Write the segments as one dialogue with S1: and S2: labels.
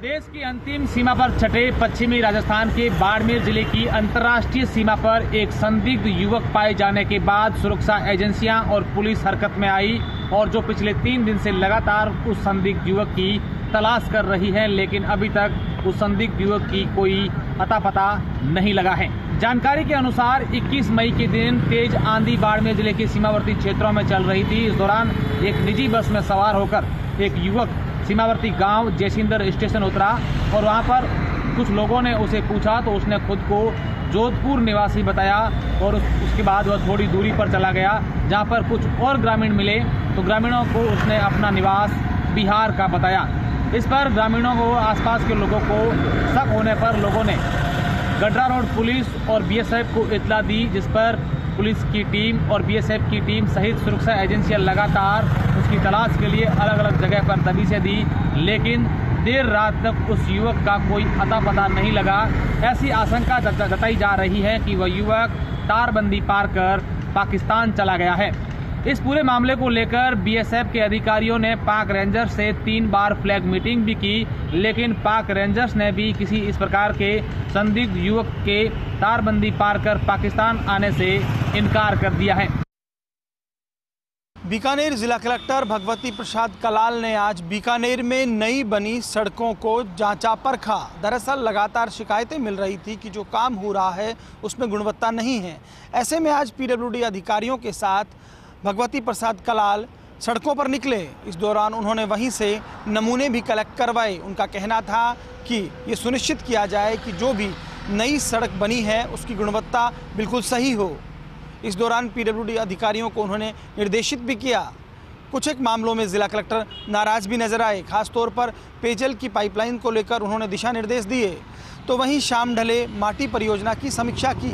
S1: देश की अंतिम सीमा पर छठे पश्चिमी राजस्थान के बाड़मेर ज़िले की अंतर्राष्ट्रीय सीमा पर एक संदिग्ध युवक पाए जाने के बाद सुरक्षा एजेंसियाँ और पुलिस हरकत में आई और जो पिछले तीन दिन से लगातार उस संदिग्ध युवक की तलाश कर रही है, लेकिन अभी तक उस संदिग्ध युवक की कोई अता पता नहीं लगा है। जानकारी के अनुसार 21 मई के दिन तेज आंधी बाड़मेर ज़िले के सीमावर्ती क्षेत्रों में चल रही थी। इस दौरान एक निजी बस में सवार होकर एक युवक सीमावर्ती गाँव जयसिंदर स्टेशन उतरा और वहाँ पर कुछ लोगों ने उसे पूछा तो उसने खुद को जोधपुर निवासी बताया और उसके बाद वह थोड़ी दूरी पर चला गया, जहाँ पर कुछ और ग्रामीण मिले। तो ग्रामीणों को उसने अपना निवास बिहार का बताया। इस पर ग्रामीणों को, आसपास के लोगों को शक होने पर लोगों ने गड्रा रोड पुलिस और बीएसएफ को इतला दी, जिस पर पुलिस की टीम और बीएसएफ की टीम सहित सुरक्षा एजेंसियाँ लगातार उसकी तलाश के लिए अलग अलग जगह पर दबी से दी, लेकिन देर रात तक उस युवक का कोई अता पता नहीं लगा। ऐसी आशंका जताई जा रही है कि वह युवक तारबंदी पार कर पाकिस्तान चला गया है। इस पूरे मामले को लेकर बीएसएफ के अधिकारियों ने पाक रेंजर्स से तीन बार फ्लैग मीटिंग भी की, लेकिन पाक रेंजर्स ने भी किसी इस प्रकार के संदिग्ध युवक के तारबंदी पार कर पाकिस्तान आने से इनकार कर दिया है।
S2: बीकानेर जिला कलेक्टर भगवती प्रसाद कलाल ने आज बीकानेर में नई बनी सड़कों को जांचा परखा। दरअसल लगातार शिकायतें मिल रही थी कि जो काम हो रहा है, उसमें गुणवत्ता नहीं है। ऐसे में आज पीडब्ल्यूडी अधिकारियों के साथ भगवती प्रसाद कलाल सड़कों पर निकले। इस दौरान उन्होंने वहीं से नमूने भी कलेक्ट करवाए। उनका कहना था कि ये सुनिश्चित किया जाए कि जो भी नई सड़क बनी है, उसकी गुणवत्ता बिल्कुल सही हो। इस दौरान पीडब्ल्यूडी अधिकारियों को उन्होंने निर्देशित भी किया। कुछ एक मामलों में ज़िला कलेक्टर नाराज़ भी नज़र आए। खासतौर पर पेयजल की पाइपलाइन को लेकर उन्होंने दिशा निर्देश दिए। तो वहीं शाम ढले माटी परियोजना की समीक्षा की।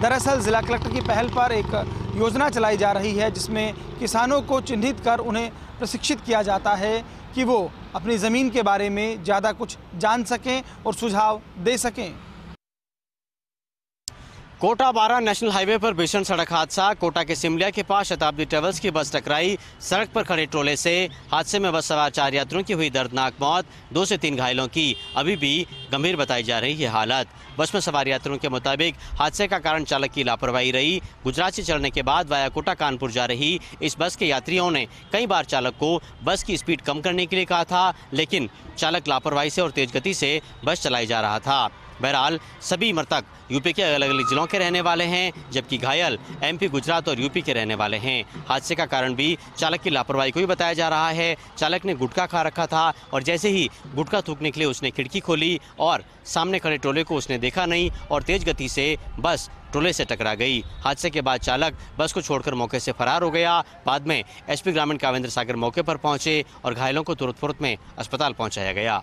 S2: दरअसल ज़िला कलेक्टर की पहल पर एक योजना चलाई जा रही है, जिसमें किसानों को चिन्हित कर उन्हें प्रशिक्षित किया जाता है कि वो अपनी ज़मीन के बारे में ज़्यादा कुछ जान सकें और सुझाव दे सकें।
S3: कोटा बारा नेशनल हाईवे पर भीषण सड़क हादसा। कोटा के सिमलिया के पास शताब्दी ट्रेवल्स की बस टकराई। सड़क पर खड़े ट्रोले से हादसे में बस सवार चार यात्रियों की हुई दर्दनाक मौत, दो से तीन घायलों की। अभी भी गंभीर बताई जा रही है हालत। बस में सवार यात्रियों के मुताबिक हादसे का कारण चालक की लापरवाही रही। गुजरात से चलने के बाद वाया कोटा कानपुर जा रही इस बस के यात्रियों ने कई बार चालक को बस की स्पीड कम करने के लिए कहा था, लेकिन चालक लापरवाही से और तेज गति से बस चलाई जा रहा था। बहरहाल, सभी मृतक यूपी के अलग अलग जिलों के रहने वाले हैं, जबकि घायल, एमपी गुजरात और यूपी के रहने वाले हैं। हादसे का कारण भी चालक की लापरवाही को ही बताया जा रहा है। चालक ने गुटखा खा रखा था और जैसे ही गुटखा थूकने के लिए उसने खिड़की खोली और सामने खड़े टोले को उसने देखा नहीं और तेज गति से बस टोले से टकरा गई। हादसे के बाद चालक बस को छोड़कर मौके से फरार हो गया। बाद में एसपी ग्रामीण कावेंद्र सागर मौके पर पहुँचे और घायलों को तुरंत फुरत में अस्पताल पहुँचाया गया।